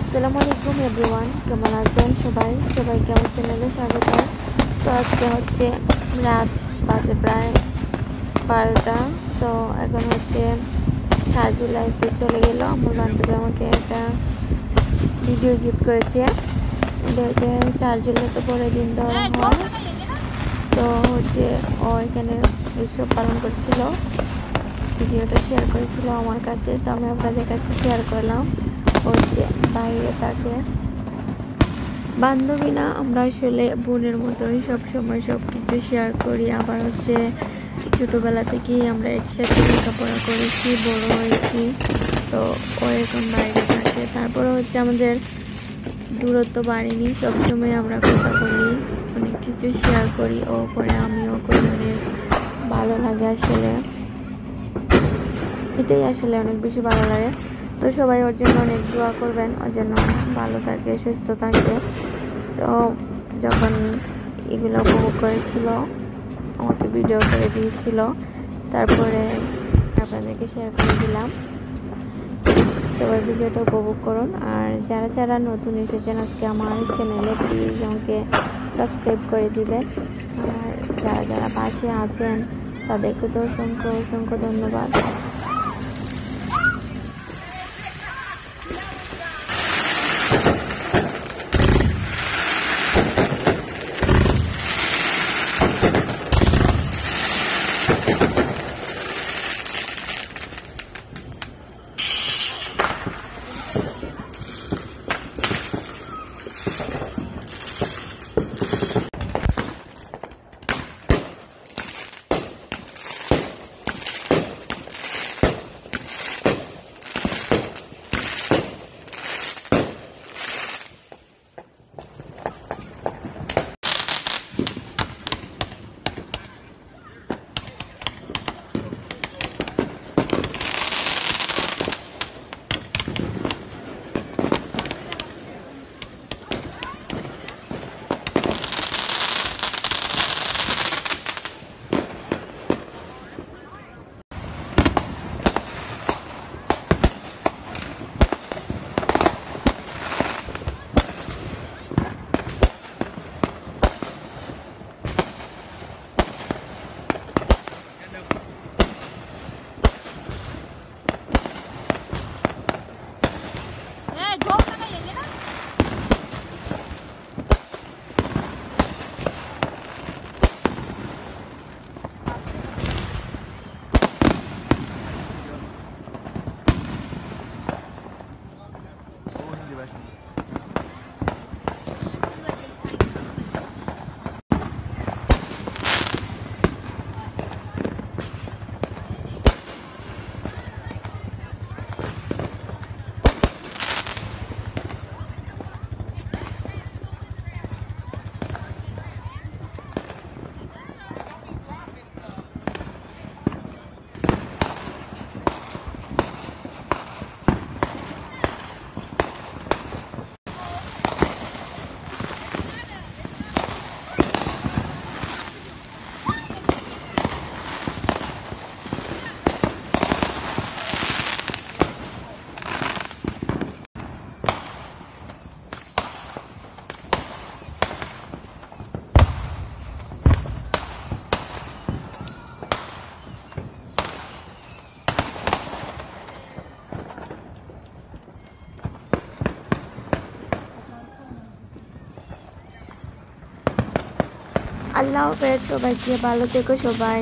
আসসালামু আলাইকুম এভরিওয়ান কেমন আছেন সবাই? সবাইকে আমার চ্যানেলে স্বাগত। তো আজকে হচ্ছে রাত বাজে প্রায় বারোটা। তো এখন হচ্ছে সাত জুলাইতে চলে গেল। আমার বান্ধবী আমাকে একটা ভিডিও গিফট করেছে। এটা হচ্ছে চার জুলাই তো পরের দিন ধরা হয় তো হচ্ছে ও এখানে উৎসব পালন করছিল। ভিডিওটা শেয়ার করেছিল আমার কাছে। তো আমি আপনাদের কাছে শেয়ার করলাম। বাইরে থাকে বান্ধবী না, আমরা আসলে বোনের মতোই সব সময় সব কিছু শেয়ার করি। আবার হচ্ছে ছোটোবেলা থেকেই আমরা একসাথে লেখাপড়া করেছি, বড় হয়েছি, তো ও এখন বাইরে থাকে। তারপরে হচ্ছে আমাদের দূরত্ব বাড়েনি, সবসময় আমরা কথা বলি, অনেক কিছু শেয়ার করি, ও করে, আমিও করি, অনেক ভালো লাগে আসলে। এটাই আসলে অনেক বেশি ভালো লাগে। তো সবাই ওর জন্য অনেক দোয়া করবেন, ওর জন্য ভালো থাকে, সুস্থ থাকে। তো যখন এগুলো উপভোগ করেছিল, আমাকে ভিডিও করে দিয়েছিল, তারপরে আপনাদেরকে শেয়ার করে দিলাম। সবাই ভিডিওটা উপভোগ করুন। আর যারা যারা নতুন এসেছেন আজকে আমার চ্যানেলে প্লিজ আমাকে সাবস্ক্রাইব করে দিবেন। আর যারা যারা পাশে আছেন, তাদেরকে তো অসংখ্য অসংখ্য ধন্যবাদ। Congratulations. আল্লাহ হাফেজ সবাইকে ভালো থেকো সবাই